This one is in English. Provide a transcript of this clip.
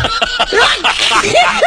Run!